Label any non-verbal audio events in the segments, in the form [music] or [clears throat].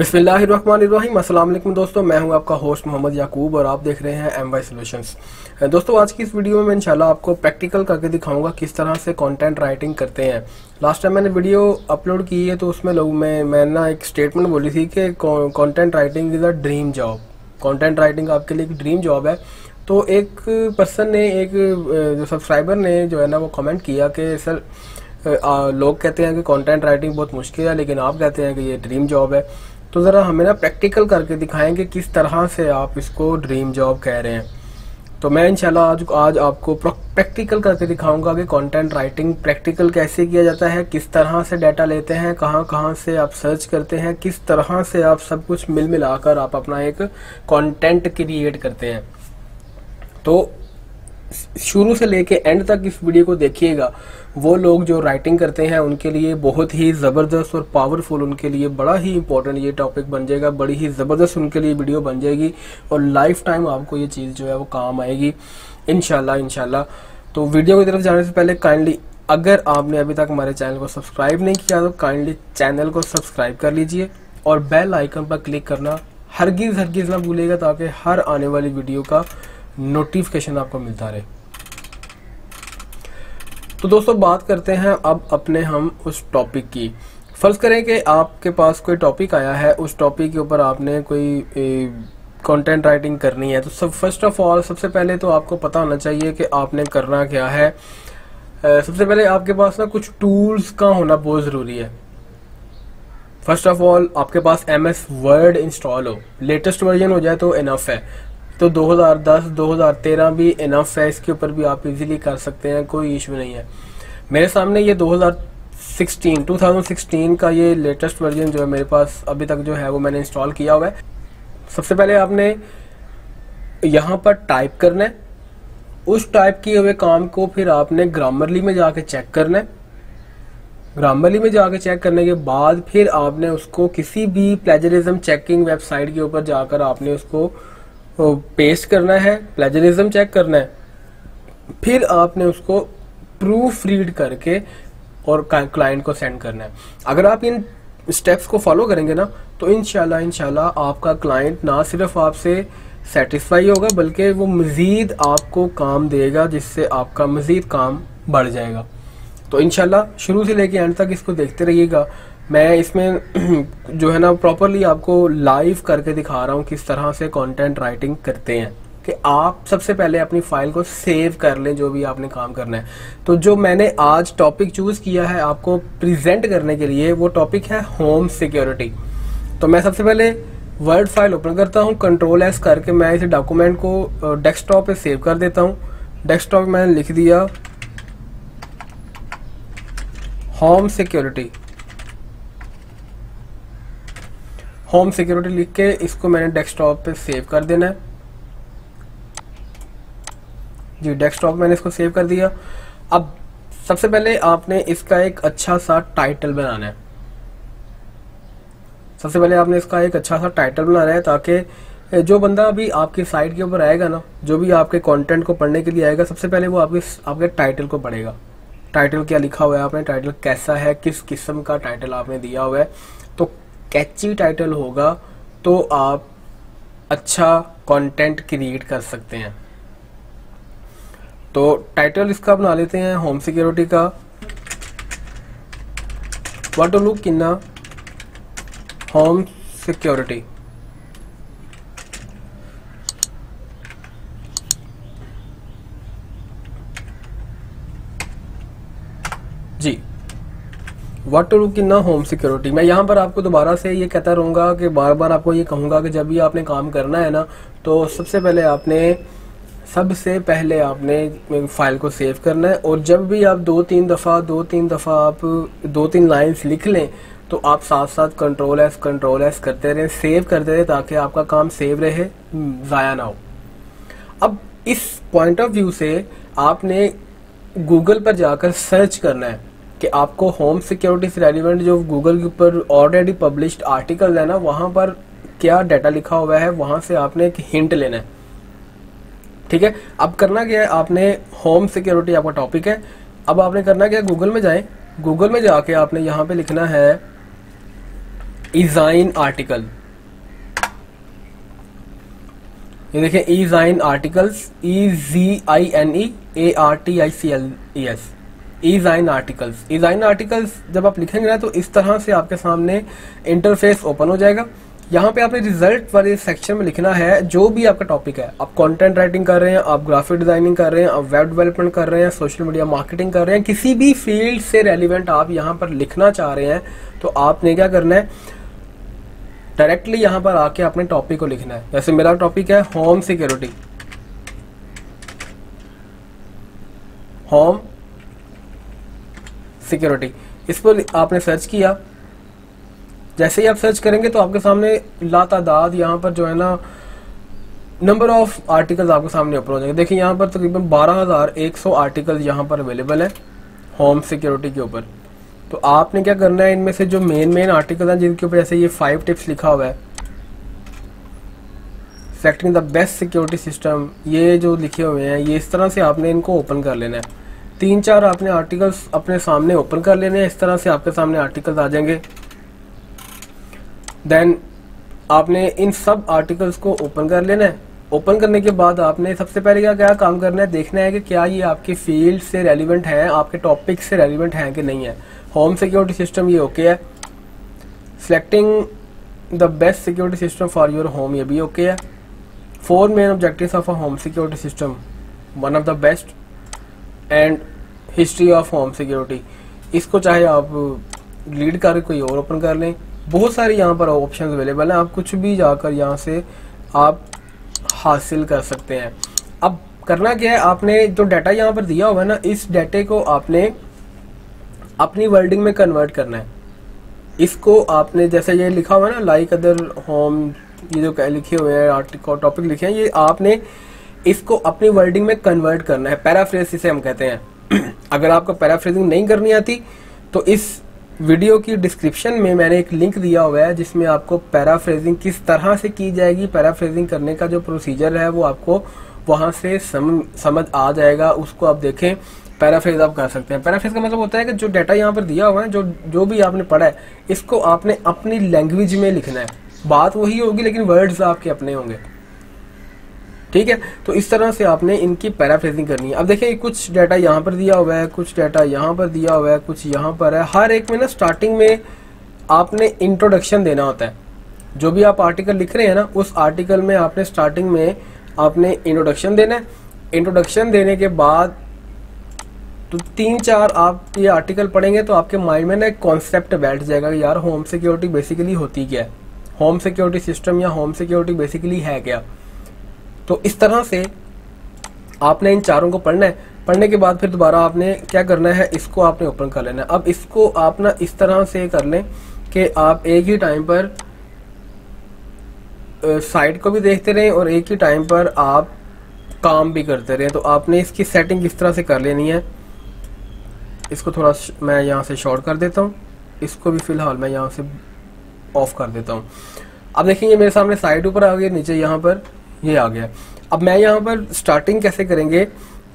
अस्सलाम वालेकुम दोस्तों, मैं हूँ आपका होस्ट मोहम्मद याकूब और आप देख रहे हैं एम वाई सोल्यूशंस दोस्तों, आज की इस वीडियो में मैं इंशाल्लाह आपको प्रैक्टिकल करके दिखाऊँगा किस तरह से कंटेंट राइटिंग करते हैं। लास्ट टाइम मैंने वीडियो अपलोड की है तो उसमें लोग मैं मैं ना एक स्टेटमेंट बोली थी कि content writing is a dream job content writing आपके लिए एक ड्रीम जॉब है। तो एक पर्सन ने, एक जो सब्सक्राइबर ने जो है ना, वो कमेंट किया कि सर लोग कहते हैं कि कंटेंट राइटिंग बहुत मुश्किल है, लेकिन आप कहते हैं कि ये ड्रीम जॉब है। तो ज़रा हमें ना प्रैक्टिकल करके दिखाएँगे किस तरह से आप इसको ड्रीम जॉब कह रहे हैं। तो मैं इंशाल्लाह आज आज आपको प्रैक्टिकल करके दिखाऊँगा कि कंटेंट राइटिंग प्रैक्टिकल कैसे किया जाता है, किस तरह से डाटा लेते हैं, कहाँ कहाँ से आप सर्च करते हैं, किस तरह से आप सब कुछ मिल मिलाकर आप अपना एक कंटेंट क्रिएट करते हैं। तो शुरू से लेके एंड तक इस वीडियो को देखिएगा। वो लोग जो राइटिंग करते हैं, उनके लिए बहुत ही ज़बरदस्त और पावरफुल उनके लिए बड़ा ही इंपॉर्टेंट ये टॉपिक बन जाएगा। बड़ी ही ज़बरदस्त उनके लिए वीडियो बन जाएगी और लाइफ टाइम आपको ये चीज़ जो है वो काम आएगी। इनशाला इनशाला तो वीडियो की तरफ़ जाने से पहले काइंडली अगर आपने अभी तक हमारे चैनल को सब्सक्राइब नहीं किया तो काइंडली चैनल को सब्सक्राइब कर लीजिए और बेल आइकन पर क्लिक करना हरगिज़ हरगिज़ ना भूलेगा ताकि हर आने वाली वीडियो का नोटिफिकेशन आपको मिलता रहे। तो दोस्तों, बात करते हैं अब अपने हम उस टॉपिक की। फ़र्ज़ करें कि आपके पास कोई टॉपिक आया है, उस टॉपिक के ऊपर आपने कोई कंटेंट राइटिंग करनी है तो सब फ़र्स्ट ऑफ़ ऑल सबसे पहले तो आपको पता होना चाहिए कि आपने करना क्या है। सबसे पहले आपके पास ना कुछ टूल्स का होना बहुत ज़रूरी है। फ़र्स्ट ऑफ़ ऑल आपके पास एम एस वर्ड इंस्टॉल हो। लेटेस्ट वर्जन हो जाए तो इनफ है। तो 2010 2013 भी इनफ है, इसके ऊपर भी आप इजीली कर सकते हैं, कोई इशू नहीं है। मेरे सामने ये 2016 2016 का ये लेटेस्ट वर्जन जो है मेरे पास अभी तक जो है वो मैंने इंस्टॉल किया हुआ है। सबसे पहले आपने यहाँ पर टाइप करना है। उस टाइप किए हुए काम को फिर आपने ग्रामरली में जाके चेक करना है। ग्रामरली में जाके चेक करने के बाद फिर आपने उसको किसी भी प्लेजरिज्म चेकिंग वेबसाइट के ऊपर जाकर आपने उसको पेस्ट करना है प्लेजरिज्म चेक करना है। फिर आपने उसको प्रूफ रीड करके और क्लाइंट को सेंड करना है। अगर आप इन स्टेप्स को फॉलो करेंगे ना तो इनशाला इनशाला आपका क्लाइंट ना सिर्फ़ आपसे सेटिस्फाई होगा, बल्कि वो मज़ीद आपको काम देगा, जिससे आपका मज़ीद काम बढ़ जाएगा। तो इनशाला शुरू से लेके एंड तक इसको देखते रहिएगा। मैं इसमें [clears throat] जो है ना प्रॉपरली आपको लाइव करके दिखा रहा हूँ किस तरह से कंटेंट राइटिंग करते हैं। कि आप सबसे पहले अपनी फ़ाइल को सेव कर लें, जो भी आपने काम करना है। तो जो मैंने आज टॉपिक चूज़ किया है आपको प्रेजेंट करने के लिए, वो टॉपिक है होम सिक्योरिटी तो मैं सबसे पहले वर्ड फ़ाइल ओपन करता हूँ कंट्रोल एस करके मैं इस डॉक्यूमेंट को डेस्कटॉप पे सेव कर देता हूँ। डेस्कटॉप मैंने लिख दिया होम सिक्योरिटी होम सिक्योरिटी लिख के इसको मैंने डेस्कटॉप पे सेव कर देना है। जी डेस्कटॉप मैंने इसको सेव कर दिया। अब सबसे पहले आपने इसका एक अच्छा सा टाइटल बनाना है। सबसे पहले आपने इसका एक अच्छा सा टाइटल बनाना है ताकि जो बंदा अभी आपकी साइट के ऊपर आएगा ना, जो भी आपके कंटेंट को पढ़ने के लिए आएगा, सबसे पहले वो आपके आपके टाइटल को पढ़ेगा। टाइटल क्या लिखा हुआ है आपने? टाइटल कैसा है? किस किस्म का टाइटल आपने दिया हुआ है? कैची टाइटल होगा तो आप अच्छा कंटेंट क्रिएट कर सकते हैं। तो टाइटल इसका बना लेते हैं होम सिक्योरिटी का। What look in home security ji. What to look in home security मैं यहाँ पर आपको दोबारा से ये कहता रहूँगा कि बार बार आपको ये कहूँगा कि जब भी आपने काम करना है ना तो सबसे पहले आपने, सबसे पहले आपने फ़ाइल को सेव करना है और जब भी आप दो तीन दफ़ा दो तीन दफ़ा आप दो तीन लाइंस लिख लें तो आप साथ साथ कंट्रोल एस कंट्रोल एस करते रहें सेव करते रहें ताकि आपका काम सेव रहे ज़ाया ना हो। अब इस पॉइंट ऑफ़ व्यू से आपने गूगल पर जाकर सर्च करना है। कि आपको होम सिक्योरिटी से रेलिवेंट जो गूगल के ऊपर ऑलरेडी पब्लिश्ड आर्टिकल है ना, वहाँ पर क्या डाटा लिखा हुआ है, वहाँ से आपने एक हिंट लेना है। ठीक है? अब करना क्या है, आपने होम सिक्योरिटी आपका टॉपिक है। अब आपने करना क्या गूगल में जाए। गूगल में जाके आपने यहाँ पे लिखना है इजाइन आर्टिकल ये देखें ezine articles E G I N E A R T I C L E S ezine articles ezine articles जब आप लिखेंगे ना तो इस तरह से आपके सामने इंटरफेस ओपन हो जाएगा। यहाँ पे आपने रिज़ल्ट वाले सेक्शन में लिखना है, जो भी आपका टॉपिक है। आप कंटेंट राइटिंग कर रहे हैं, आप ग्राफिक डिज़ाइनिंग कर रहे हैं, आप वेब डेवलपमेंट कर रहे हैं सोशल मीडिया मार्केटिंग कर रहे हैं, किसी भी फ़ील्ड से रेलिवेंट आप यहाँ पर लिखना चाह रहे हैं तो आपने क्या करना है? डायरेक्टली यहाँ पर आके अपने टॉपिक को लिखना है। जैसे मेरा टॉपिक है होम सिक्योरिटी होम सिक्योरिटी इस पर आपने सर्च किया। जैसे ही आप सर्च करेंगे तो आपके सामने लातादाद यहाँ पर जो है ना नंबर ऑफ़ आर्टिकल्स आपके सामने ओपन हो जाएँगे देखिए यहाँ पर तकरीबन बारह हज़ार एक सौ आर्टिकल यहाँ पर अवेलेबल है होम सिक्योरिटी के ऊपर। तो आपने क्या करना है, इनमें से जो मेन मेन आर्टिकल हैं जिनके ऊपर जैसे ये फाइव टिप्स लिखा हुआ है selecting the best security system ये जो लिखे हुए हैं, ये इस तरह से आपने इनको ओपन कर लेना है। तीन चार आपने आर्टिकल्स अपने सामने ओपन कर लेने हैं। इस तरह से आपके सामने आर्टिकल्स आ जाएँगे। देन आपने इन सब आर्टिकल्स को ओपन कर लेना है। ओपन करने के बाद आपने सबसे पहले क्या क्या काम करना है, देखना है कि क्या ये आपके फ़ील्ड से रेलिवेंट है, आपके टॉपिक से रेलिवेंट है कि नहीं है। होम सिक्योरिटी सिस्टम ये ओके है। Selecting the best security system for your home ये भी ओके है। Four main objective of a home security system one of the best and history of home security इसको चाहे आप लीड कर, कोई और ओपन कर लें, बहुत सारे यहाँ पर ऑप्शन अवेलेबल हैं। आप कुछ भी जाकर यहाँ से आप हासिल कर सकते हैं। अब करना क्या है, आपने जो डाटा यहाँ पर दिया हुआ है ना, इस डाटे को आपने अपनी वर्डिंग में कन्वर्ट करना है। इसको आपने जैसे ये लिखा हुआ है ना लाइक अदर होम ये जो लिखे हुए हैं आर्टिकल टॉपिक लिखे हैं, ये आपने इसको अपनी वर्डिंग में कन्वर्ट करना है। पैराफ्रेज इसे हम कहते हैं। [clears throat] अगर आपको पैराफ्रेजिंग नहीं करनी आती तो इस वीडियो की डिस्क्रिप्शन में मैंने एक लिंक दिया हुआ है जिसमें आपको पैराफ्रेजिंग किस तरह से की जाएगी पैराफ्रेजिंग करने का जो प्रोसीजर है वो आपको वहाँ से सम, समझ आ जाएगा उसको आप देखें पैराफ्रेज आप कर सकते हैं। पैराफ्रेज का मतलब होता है कि जो डाटा यहाँ पर दिया हुआ है जो जो भी आपने पढ़ा है इसको आपने अपनी लैंग्वेज में लिखना है। बात वही होगी लेकिन वर्ड्स आपके अपने होंगे। ठीक है? तो इस तरह से आपने इनकी पैराफ्रेजिंग करनी है। अब देखिए कुछ डाटा यहाँ पर दिया हुआ है, कुछ डाटा यहाँ पर दिया हुआ है, कुछ यहाँ पर है। हर एक में ना स्टार्टिंग में आपने इंट्रोडक्शन देना होता है। जो भी आप आर्टिकल लिख रहे हैं ना, उस आर्टिकल में आपने स्टार्टिंग में आपने इंट्रोडक्शन देना है। इंट्रोडक्शन देने के बाद तो तीन चार आप ये आर्टिकल पढ़ेंगे तो आपके माइंड में ना एक कॉन्सेप्ट बैठ जाएगा यार होम सिक्योरिटी बेसिकली होती क्या है? होम सिक्योरिटी सिस्टम या होम सिक्योरिटी बेसिकली है क्या? तो इस तरह से आपने इन चारों को पढ़ना है। पढ़ने के बाद फिर दोबारा आपने क्या करना है, इसको आपने ओपन कर लेना है। अब इसको आप ना इस तरह से कर लें कि आप एक ही टाइम पर साइट को भी देखते रहें और एक ही टाइम पर आप काम भी करते रहें। तो आपने इसकी सेटिंग इस तरह से कर लेनी है। इसको थोड़ा मैं यहाँ से शॉर्ट कर देता हूँ। इसको भी फ़िलहाल मैं यहाँ से ऑफ़ कर देता हूँ। अब देखेंगे मेरे सामने साइड ऊपर आ गई, नीचे यहाँ पर। ये आ गया। अब मैं यहाँ पर स्टार्टिंग कैसे करेंगे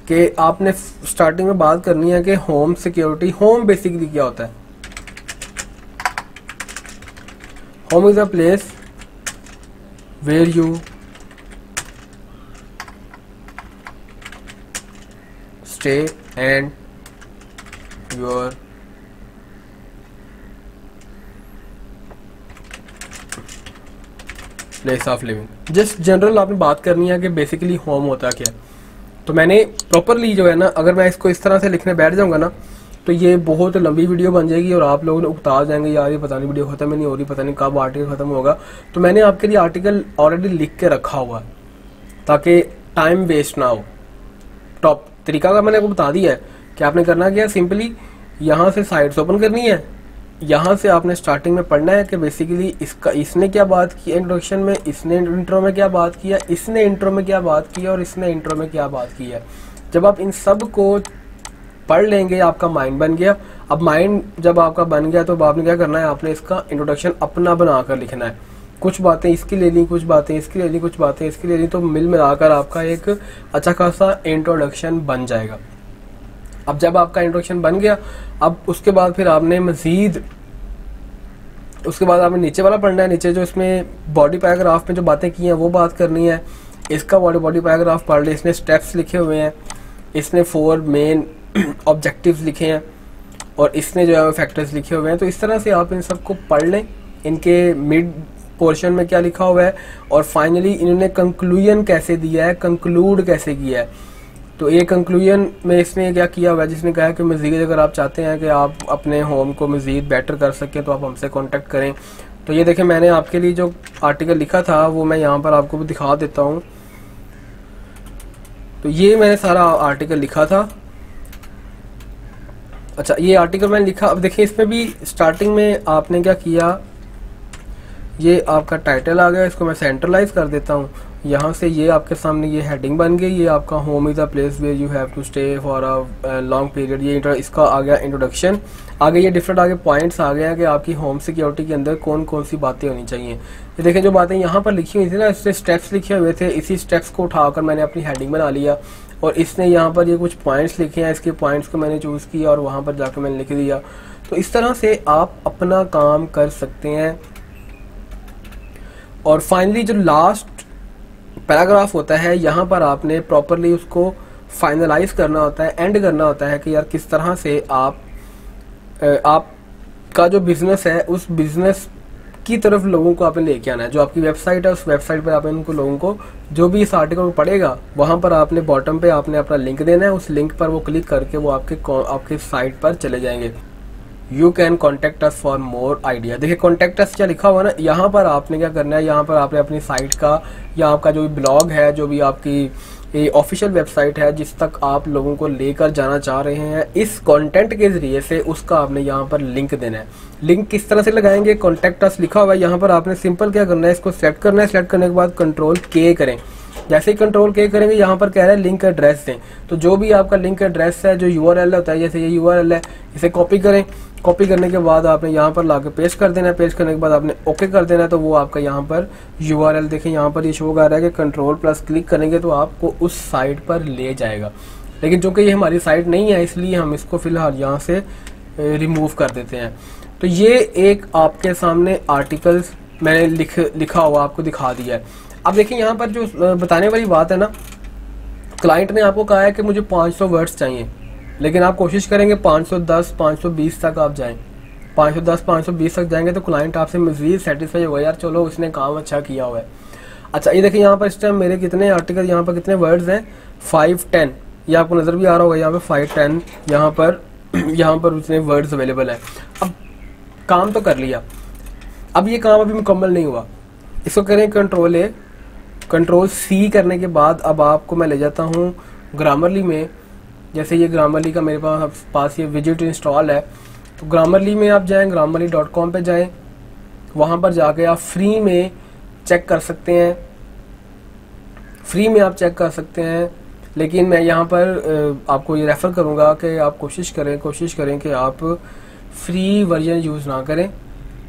कि आपने स्टार्टिंग में बात करनी है कि होम सिक्योरिटी होम बेसिकली क्या होता है? Home is a place where you stay and your place of living just general आपने बात करनी है कि बेसिकली होम होता क्या तो मैंने प्रॉपरली जो है ना, अगर मैं इसको इस तरह से लिखने बैठ जाऊँगा ना तो ये बहुत लंबी वीडियो बन जाएगी और आप लोग उगता जाएँगे, यार ये पता नहीं वीडियो खत्म नहीं हो रही, पता नहीं कब आर्टिकल खत्म होगा। तो मैंने आपके लिए आर्टिकल ऑलरेडी लिख के रखा हुआ ताकि टाइम वेस्ट ना हो। टॉप तरीका का मैंने आपको बता दिया है कि आपने करना क्या सिंपली यहाँ से साइड्स ओपन करनी है यहाँ से आपने स्टार्टिंग में पढ़ना है कि बेसिकली इसका, इसने क्या बात की इंट्रोडक्शन में, इसने इंट्रो में क्या बात किया इसने इंट्रो में क्या बात की और इसने इंट्रो में क्या बात की है। जब आप इन सबको पढ़ लेंगे, आपका माइंड बन गया। अब माइंड जब आपका बन गया तो आपने क्या करना है, आपने इसका इंट्रोडक्शन अपना बनाकर लिखना है। कुछ बातें इसकी ले ली, कुछ बातें इसकी ले ली, कुछ बातें इसकी ले ली तो मिल मिलाकर आपका एक अच्छा खासा इंट्रोडक्शन बन जाएगा। अब जब आपका इंट्रोडक्शन बन गया, अब उसके बाद फिर आपने मज़ीद, उसके बाद आपने नीचे वाला पढ़ना है, नीचे जो इसमें बॉडी पैराग्राफ में जो बातें की हैं, वो बात करनी है। इसका बॉडी बॉडी पैराग्राफ पढ़ ले इसमें स्टेप्स लिखे हुए हैं, इसने फोर मेन ऑब्जेक्टिव्स लिखे हैं, और इसने जो है फैक्टर्स लिखे हुए हैं। तो इस तरह से आप इन सबको पढ़ लें, इनके मिड पोर्शन में क्या लिखा हुआ है, और फाइनली इन्होंने कंक्लूजन कैसे दिया है कंक्लूड कैसे किया है। तो ये कंक्लूजन में इसने क्या किया हुआ है? जिसने कहा कि मज़ीद अगर आप चाहते हैं कि आप अपने होम को मज़ीद बेटर कर सकें तो आप हमसे कॉन्टेक्ट करें। तो ये देखें, मैंने आपके लिए जो आर्टिकल लिखा था, वो मैं यहाँ पर आपको भी दिखा देता हूँ। तो ये मैंने सारा आर्टिकल लिखा था। अच्छा ये आर्टिकल मैंने लिखा, अब देखिए, इसमें भी स्टार्टिंग में आपने क्या किया? ये आपका टाइटल आ गया, इसको मैं सेंट्रलाइज कर देता हूँ। यहाँ से ये आपके सामने ये हेडिंग बन गई, ये आपका home is a place where you have to stay for a long period ये इसका आ गया इंट्रोडक्शन आगे ये डिफरेंट आगे पॉइंट्स आ हैं कि आपकी होम सिक्योरिटी के अंदर कौन कौन सी बातें होनी चाहिए। ये देखें जो बातें यहाँ पर लिखी हुई थी ना, इससे स्टेप्स लिखे हुए थे। इसी स्टेप्स को उठाकर मैंने अपनी हेडिंग बना लिया और इसने यहाँ पर ये कुछ पॉइंट्स लिखे हैं। इसके पॉइंट्स को मैंने चूज़ किया और वहाँ पर जाकर मैंने लिख दिया। तो इस तरह से आप अपना काम कर सकते हैं। और फाइनली जो लास्ट पैराग्राफ होता है, यहाँ पर आपने प्रॉपरली उसको फाइनलाइज करना होता है एंड करना होता है कि यार किस तरह से आप आप का जो बिज़नेस है, उस बिज़नेस की तरफ़ लोगों को आपने लेके आना है। जो आपकी वेबसाइट है, उस वेबसाइट पर आपने उनको लोगों को जो भी इस आर्टिकल को पढ़ेगा वहाँ पर आपने बॉटम पे आपने अपना लिंक देना है, उस लिंक पर वो क्लिक करके वो आपके आपके साइट पर चले जाएँगे। You can contact us for more idea देखिए कॉन्टेक्ट अस क्या लिखा हुआ ना? यहाँ पर आपने क्या करना है? यहाँ पर आपने अपनी साइट का या आपका जो भी ब्लॉग है, जो भी आपकी ये ऑफिशियल वेबसाइट है, जिस तक आप लोगों को लेकर जाना चाह रहे हैं, इस कंटेंट के ज़रिए से उसका आपने यहाँ पर लिंक देना है। लिंक किस तरह से लगाएँगे? कॉन्टेक्ट अस लिखा हुआ है। यहाँ पर आपने सिंपल क्या करना है? इसको सेलेक्ट करना है। सेलेक्ट करने के बाद कंट्रोल के करें। जैसे ही कंट्रोल के करेंगे, यहाँ पर कह रहा है लिंक एड्रेस दें। तो जो भी आपका लिंक एड्रेस है, जो यू होता है, जैसे ये यू है, इसे कॉपी करें। कॉपी करने के बाद आपने यहाँ पर ला पेस्ट कर देना है। पेस्ट करने के बाद आपने ओके कर देना है तो वो आपका यहाँ पर यू आर एल देखें, यहाँ पर ये शो कर रहा है कि कंट्रोल प्लस क्लिक करेंगे तो आपको उस साइट पर ले जाएगा। लेकिन चूँकि ये हमारी साइट नहीं है, इसलिए हम इसको फ़िलहाल यहाँ से रिमूव कर देते हैं। तो ये एक आपके सामने आर्टिकल्स मैंने लिख, लिखा हुआ आपको दिखा दिया है। अब देखिए, यहाँ पर जो बताने वाली बात है ना क्लाइंट ने आपको कहा है कि मुझे 500 वर्ड्स चाहिए। लेकिन आप कोशिश करेंगे 510 520 तक आप जाएँ। 510 520 तक जाएँगे तो क्लाइंट आपसे मजीद सेटिस्फाई होगा, यार चलो उसने काम अच्छा किया हुआ है। अच्छा ये देखिए यहाँ पर इस टाइम मेरे कितने आर्टिकल यहाँ पर कितने वर्ड्स हैं? फाइव टेन ये आपको नज़र भी आ रहा होगा, यहाँ पर फाइव टेन यहाँ पर [clears throat] यहाँ पर उसने वर्ड्स अवेलेबल हैं। अब काम तो कर लिया। अब ये काम अभी मुकम्मल नहीं हुआ। इसको करें कंट्रोल ए कंट्रोल सी करने के बाद अब आपको मैं ले जाता हूँ ग्रामरली में जैसे ये ग्रामरली का मेरे पास पास ये विज़िट इंस्टॉल है तो ग्रामरली में आप जाएँ, ग्रामरली डॉट कॉम पर जाएँ, वहाँ पर जाके आप फ्री में चेक कर सकते हैं। फ्री में आप चेक कर सकते हैं, लेकिन मैं यहाँ पर आपको ये रेफ़र करूँगा कि आप कोशिश करें कोशिश करें कि आप फ्री वर्जन यूज़ ना करें।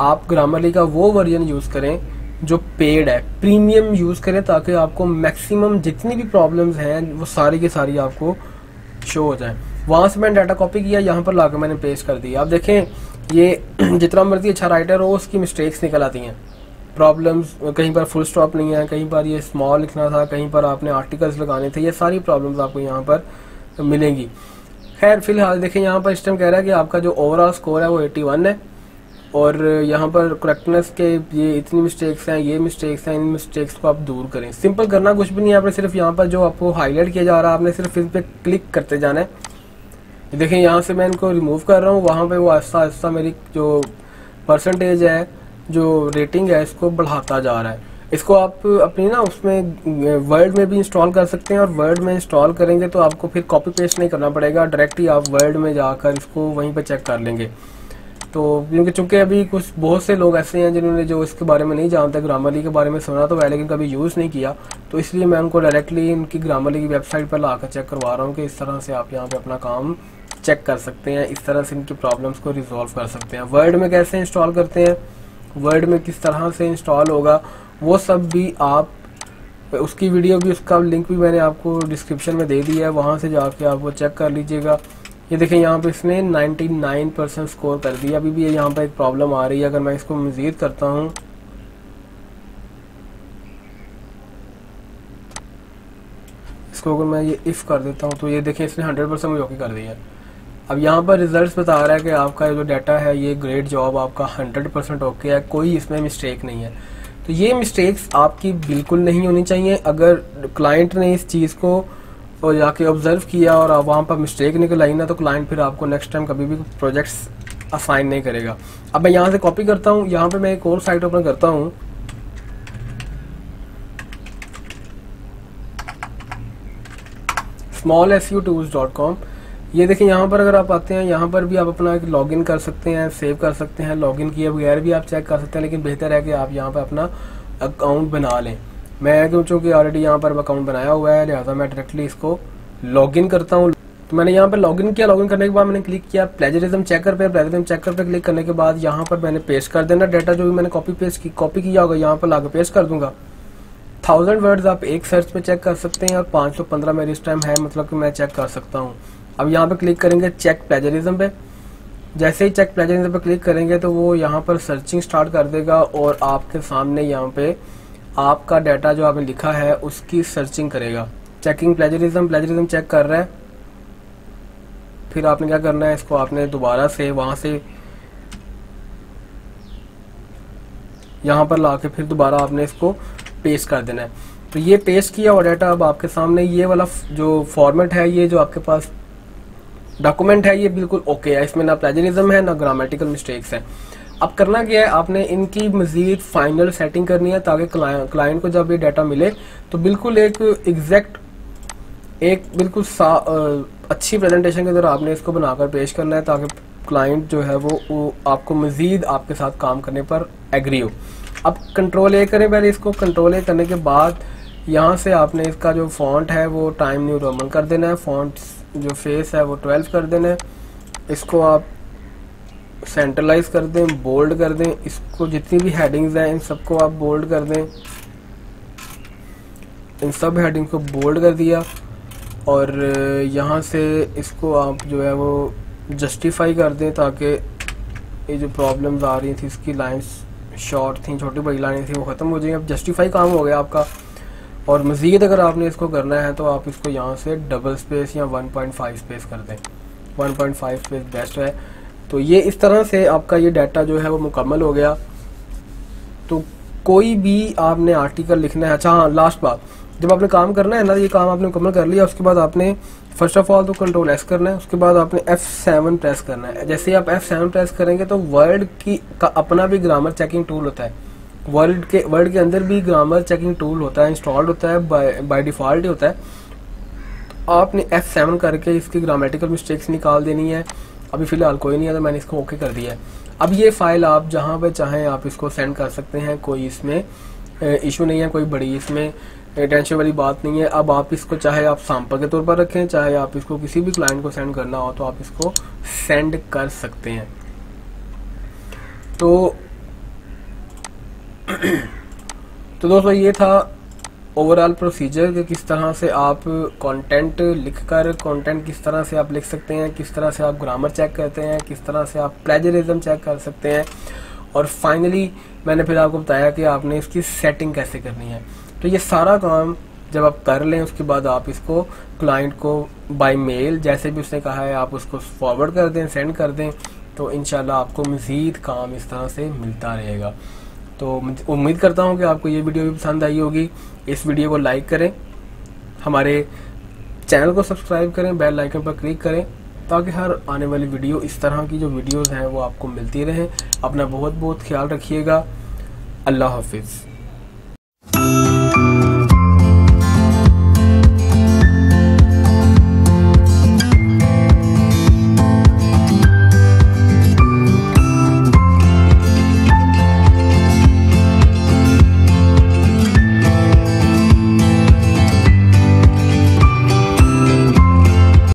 आप ग्रामरली का वो वर्जन यूज़ करें जो पेड है, प्रीमियम यूज़ करें ताकि आपको मैक्सिमम जितनी भी प्रॉब्लम्स हैं, वो सारी की सारी आपको शो हो। जाए वहाँ से मैंने डाटा कॉपी किया, यहाँ पर लाकर मैंने पेस्ट कर दिया। आप देखें, ये [clears throat] जितना मर्ज़ी अच्छा राइटर हो, उसकी मिस्टेक्स निकल आती हैं। प्रॉब्लम्स कहीं पर फुल स्टॉप नहीं है, कहीं पर ये स्मॉल लिखना था, कहीं पर आपने आर्टिकल्स लगाने थे, ये सारी प्रॉब्लम्स आपको यहाँ पर मिलेंगी। खैर, फ़िलहाल देखें, यहाँ पर इस टाइम कह रहा है कि आपका जो ओवरऑल स्कोर है वो 81 है। और यहाँ पर करेक्टनेस के ये इतनी मिस्टेक्स हैं, ये मिस्टेक्स हैं, इन मिस्टेक्स को आप दूर करें। सिंपल करना कुछ भी नहीं है, आपने सिर्फ़ यहाँ पर जो आपको हाईलाइट किया जा रहा है, आपने सिर्फ़ इस पर क्लिक करते जाना है। देखें यहाँ से मैं इनको रिमूव कर रहा हूँ, वहाँ पे वो आहिस्ता आहिस्ता मेरी जो परसेंटेज है, जो रेटिंग है, इसको बढ़ाता जा रहा है। इसको आप अपनी ना उसमें वर्ड में भी इंस्टॉल कर सकते हैं और वर्ड में इंस्टॉल करेंगे तो आपको फिर कॉपी पेस्ट नहीं करना पड़ेगा डायरेक्ट ही आप वर्ड में जाकर इसको वहीं पर चेक कर लेंगे। तो क्योंकि चूँकि अभी कुछ बहुत से लोग ऐसे हैं जिन्होंने जो इसके बारे में नहीं जानते ग्रामरली के बारे में सुना तो है लेकिन कभी यूज़ नहीं किया तो इसलिए मैं उनको डायरेक्टली इनकी ग्रामरली की वेबसाइट पर ला चेक करवा रहा हूँ कि इस तरह से आप यहाँ पे अपना काम चेक कर सकते हैं, इस तरह से इनकी प्रॉब्लम्स को रिजॉल्व कर सकते हैं। वर्ड में कैसे इंस्टॉल करते हैं? वर्ड में किस तरह से इंस्टॉल होगा? वो सब भी आप, उसकी वीडियो भी, उसका लिंक भी मैंने आपको डिस्क्रिप्शन में दे दिया है, वहाँ से जाके आप वो चेक कर लीजिएगा। ये देखें यहाँ पे इसने 99 परसेंट स्कोर कर दिया। अभी भी यहाँ पे एक प्रॉब्लम आ रही है। अगर मैं इसको मज़ीद करता हूँ। इसको अगर मैं ये इफ़ कर देता हूँ तो ये देखें इसने 100 परसेंट मुझे ओके कर दिया। अब यहाँ पर रिजल्ट्स बता रहा है कि आपका जो डाटा है, ये ग्रेट जॉब आपका 100 परसेंट ओके है। कोई इसमें मिस्टेक नहीं है। तो ये मिस्टेक्स आपकी बिल्कुल नहीं होनी चाहिए। अगर क्लाइंट ने इस चीज़ को और जाके ऑब्ज़र्व किया और वहाँ पर मिस्टेक निकल आई ना तो क्लाइंट फिर आपको नेक्स्ट टाइम कभी भी प्रोजेक्ट्स असाइन नहीं करेगा। अब मैं यहाँ से कॉपी करता हूँ, यहाँ पे मैं एक और साइट ओपन करता हूँ। Small S U tools dot com ये देखिए, यहाँ पर अगर आप आते हैं, यहाँ पर भी आप अपना एक लॉगिन कर सकते हैं सेव कर सकते हैं। लॉगिन किए बगैर भी आप चेक कर सकते हैं, लेकिन बेहतर है कि आप यहाँ पर अपना अकाउंट बना लें। मैं क्यों चूँकि ऑलरेडी यहाँ पर अकाउंट बनाया हुआ है, लिहाजा मैं डायरेक्टली इसको लॉगिन करता हूँ। तो मैंने यहाँ पर लॉगिन किया लॉगिन करने के बाद मैंने क्लिक किया प्लेजरिज्म चेकर पे। प्लेजरिज्म चेकर पे क्लिक करने के बाद यहाँ पर मैंने पेस्ट कर देना डाटा जो भी मैंने कॉपी पेस्ट की कॉपी किया होगा, यहाँ पर लाकर पेस्ट कर दूँगा। थाउज़ेंड वर्ड्स आप एक सर्च पे चेक कर सकते हैं, और पाँच सौ पंद्रह मेरी इस टाइम है मतलब कि मैं चेक कर सकता हूँ। अब यहाँ पे क्लिक करेंगे चेक प्लेजरिज्म पे। जैसे ही चेक प्लेजरिज्म पे क्लिक करेंगे तो वो यहाँ पर सर्चिंग स्टार्ट कर देगा, और आपके सामने यहाँ पे आपका डाटा जो आपने लिखा है, उसकी सर्चिंग करेगा। चेकिंग प्लेजरिज्म प्लेजरिज्म चेक कर रहा है। फिर आपने क्या करना है, इसको आपने दोबारा से वहाँ से यहाँ पर ला के फिर दोबारा आपने इसको पेस्ट कर देना है। तो ये पेस्ट किया हुआ डाटा अब आपके सामने ये वाला जो फॉर्मेट है, ये जो आपके पास डॉक्यूमेंट है, ये बिल्कुल ओके है। इसमें ना प्लेजरिज्म है, ना ग्रामेटिकल मिस्टेक्स है। अब करना क्या है? आपने इनकी मजीद फाइनल सेटिंग करनी है ताकि क्लाइंट को जब ये डाटा मिले तो बिल्कुल एक एग्जैक्ट एक बिल्कुल सा अच्छी प्रेजेंटेशन के अंदर आपने इसको बनाकर पेश करना है ताकि क्लाइंट जो है वो, वो आपको मजीद आपके साथ काम करने पर एग्री हो। अब कंट्रोल ए करें पहले इसको। कंट्रोल ए करने के बाद यहाँ से आपने इसका जो फॉन्ट है वो टाइम न्यू रोमन कर देना है। फॉन्ट जो फेस है वो ट्वेल्व कर देना है। इसको आप सेंट्रलाइज कर दें, बोल्ड कर दें, इसको जितनी भी हेडिंग्स हैं, इन सबको आप बोल्ड कर दें। इन सब हेडिंग को बोल्ड कर दिया और यहाँ से इसको आप जो है वो जस्टिफाई कर दें ताकि ये जो प्रॉब्लम्स आ रही थी, इसकी लाइंस शॉर्ट थी, छोटी बड़ी लाइनें थी, वो ख़त्म हो जाएँगी अब जस्टिफाई काम हो गया आपका। और मज़ीद अगर आपने इसको करना है तो आप इसको यहाँ से डबल स्पेस या 1.5 स्पेस कर दें। 1.5 स्पेस बेस्ट है। तो ये इस तरह से आपका ये डाटा जो है वो मुकम्मल हो गया। तो कोई भी आपने आर्टिकल लिखना है अच्छा हाँ लास्ट बात। जब आपने काम करना है ना, ये काम आपने मुकम्मल कर लिया, उसके बाद आपने फ़र्स्ट ऑफ़ ऑल तो कंट्रोल एस करना है, उसके बाद आपने एफ़ सेवन प्रेस करना है। जैसे ही आप एफ़ सेवन प्रेस करेंगे तो वर्ड की का अपना भी ग्रामर चेकिंग टूल होता है। वर्ड के वर्ड के अंदर भी ग्रामर चेकिंग टूल होता है इंस्टॉल्ड होता है बाय डिफ़ॉल्ट होता है। आपने एफ़ सेवन करके इसकी ग्रामेटिकल मिस्टेक्स निकाल देनी है। अभी फ़िलहाल कोई नहीं है तो मैंने इसको ओके कर दिया है। अब ये फ़ाइल आप जहाँ पे चाहें आप इसको सेंड कर सकते हैं, कोई इसमें इशू नहीं है, कोई बड़ी इसमें टेंशन वाली बात नहीं है। अब आप इसको चाहे आप सैंपल के तौर पर रखें, चाहे आप इसको किसी भी क्लाइंट को सेंड करना हो तो आप इसको सेंड कर सकते हैं। तो [clears throat] तो दोस्तों, ये था ओवरऑल प्रोसीजर कि किस तरह से आप कंटेंट लिखकर कंटेंट किस तरह से आप लिख सकते हैं, किस तरह से आप ग्रामर चेक करते हैं, किस तरह से आप प्लेजरिज्म चेक कर सकते हैं। और फाइनली मैंने फिर आपको बताया कि आपने इसकी सेटिंग कैसे करनी है। तो ये सारा काम जब आप कर लें, उसके बाद आप इसको क्लाइंट को बाय मेल जैसे भी उसने कहा है, आप उसको फॉरवर्ड कर दें सेंड कर दें तो इनशाला आपको मज़ीद काम इस तरह से मिलता रहेगा। तो उम्मीद करता हूँ कि आपको ये वीडियो भी पसंद आई होगी। इस वीडियो को लाइक करें। हमारे चैनल को सब्सक्राइब करें, बेल आइकन पर क्लिक करें, ताकि हर आने वाली वीडियो, इस तरह की जो वीडियोस हैं, वो आपको मिलती रहें। अपना बहुत बहुत ख्याल रखिएगा। अल्लाह हाफिज़।